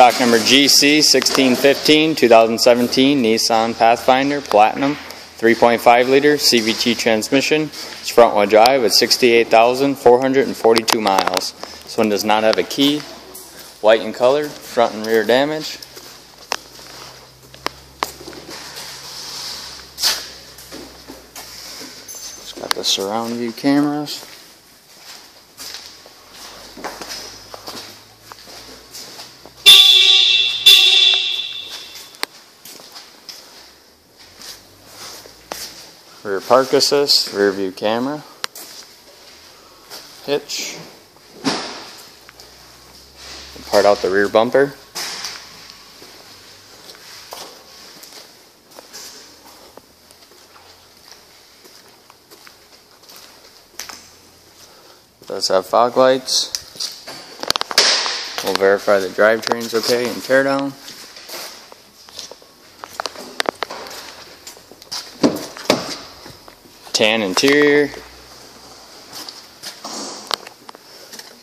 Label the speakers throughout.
Speaker 1: Stock number GC 1615 2017 Nissan Pathfinder Platinum 3.5 liter CVT transmission. It's front wheel drive with 68,442 miles. This one does not have a key. White in color, front and rear damage. It's got the surround view cameras. Rear park assist, rear view camera, hitch, part out the rear bumper. Does have fog lights. We'll verify the drivetrain's okay and tear tan interior,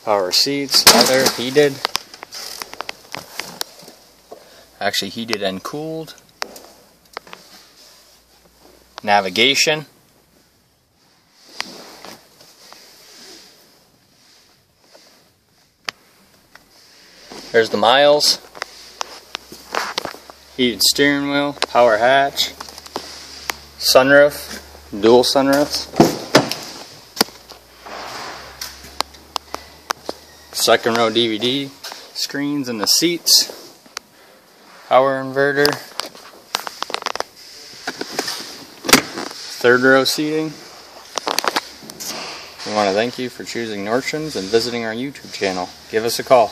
Speaker 1: power seats, leather, heated, actually heated and cooled, navigation, there's the miles, heated steering wheel, power hatch, sunroof, dual sunroofs. Second row DVD screens in the seats. Power inverter. Third row seating. We want to thank you for choosing Nordstrom's and visiting our YouTube channel. Give us a call.